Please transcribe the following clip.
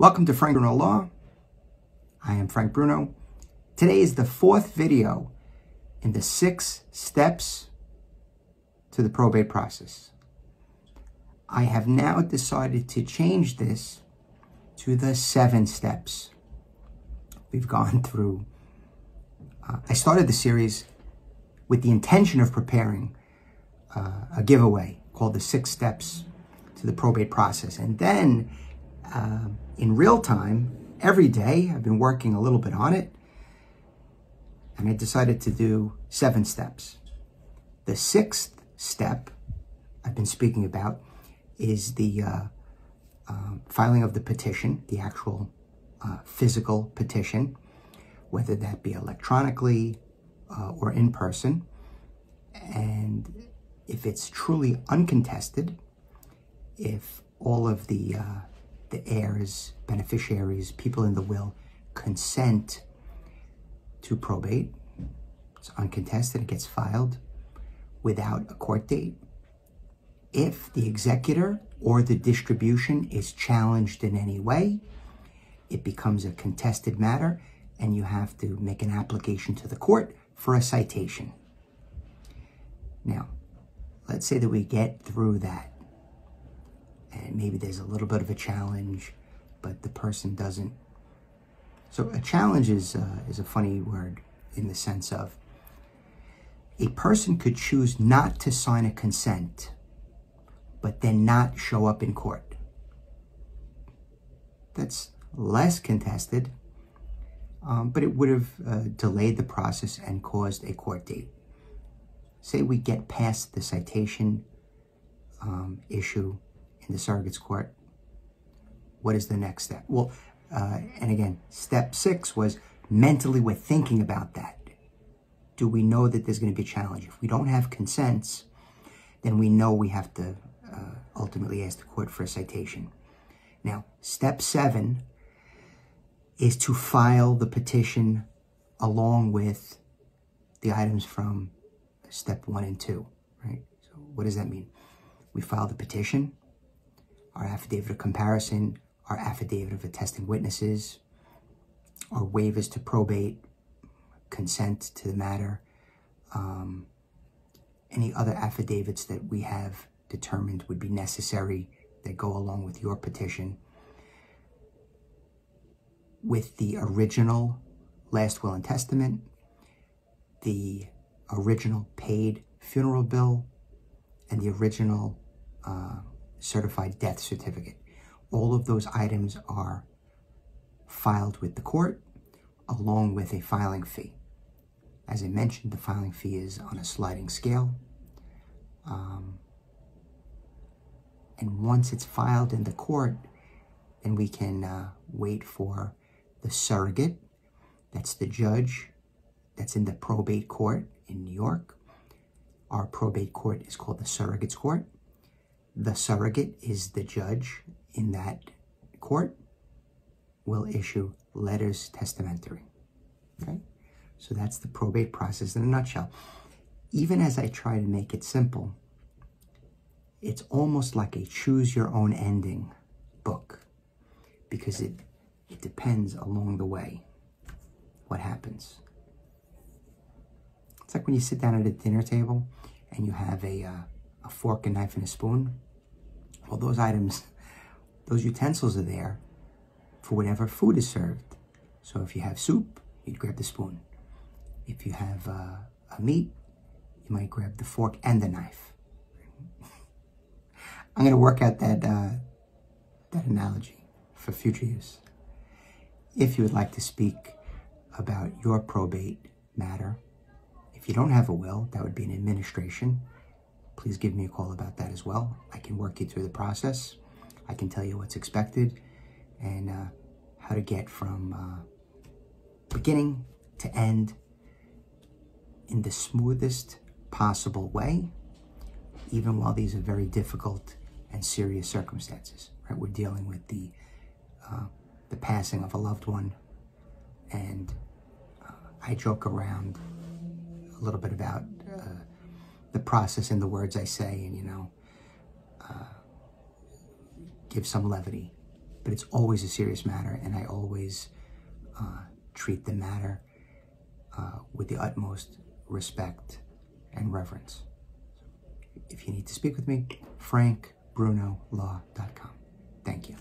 Welcome to Frank Bruno Law. I am Frank Bruno. Today is the fourth video in the six steps to the probate process. I have now decided to change this to the seven steps. We've gone through, uh, I started the series with the intention of preparing uh, a giveaway called the six steps to the probate process. And then uh, in real time every day. I've been working a little bit on it. And I decided to do seven steps. The sixth step I've been speaking about is the uh, uh, filing of the petition, the actual uh, physical petition, whether that be electronically uh, or in person. And if it's truly uncontested, if all of the uh, the heirs, beneficiaries, people in the will consent to probate. It's uncontested, it gets filed without a court date. If the executor or the distribution is challenged in any way, it becomes a contested matter and you have to make an application to the court for a citation. Now, let's say that we get through that and maybe there's a little bit of a challenge, but the person doesn't. So a challenge is uh, is a funny word in the sense of a person could choose not to sign a consent, but then not show up in court. That's less contested, um, but it would have uh, delayed the process and caused a court date. Say we get past the citation um, issue in the surrogate's court. What is the next step? Well, uh, and again, step six was mentally we're thinking about that. Do we know that there's going to be a challenge? If we don't have consents, then we know we have to uh, ultimately ask the court for a citation. Now, step seven is to file the petition along with the items from step one and two, right? So what does that mean? We file the petition, our affidavit of comparison, our affidavit of attesting witnesses, our waivers to probate, consent to the matter, um, any other affidavits that we have determined would be necessary that go along with your petition. With the original last will and testament, the original paid funeral bill, and the original uh, certified death certificate. All of those items are filed with the court along with a filing fee. As I mentioned, the filing fee is on a sliding scale. Um, and once it's filed in the court, then we can uh, wait for the surrogate. That's the judge that's in the probate court in New York. Our probate court is called the surrogate's court. The surrogate is the judge in that court, will issue letters testamentary. Okay? So that's the probate process in a nutshell. Even as I try to make it simple, it's almost like a choose your own ending book because it, it depends along the way what happens. It's like when you sit down at a dinner table and you have a, uh, a fork, a knife, and a spoon. Well, those items, those utensils are there for whatever food is served. So if you have soup, you'd grab the spoon. If you have uh, a meat, you might grab the fork and the knife. I'm going to work out that, uh, that analogy for future use. If you would like to speak about your probate matter, if you don't have a will, that would be an administration please give me a call about that as well. I can work you through the process. I can tell you what's expected and uh, how to get from uh, beginning to end in the smoothest possible way, even while these are very difficult and serious circumstances. Right, we're dealing with the uh, the passing of a loved one, and uh, I joke around a little bit about uh, the process in the words I say and, you know, uh, give some levity but it's always a serious matter, and I always uh, treat the matter uh, with the utmost respect and reverence. If you need to speak with me, frankbrunolaw.com. Thank you.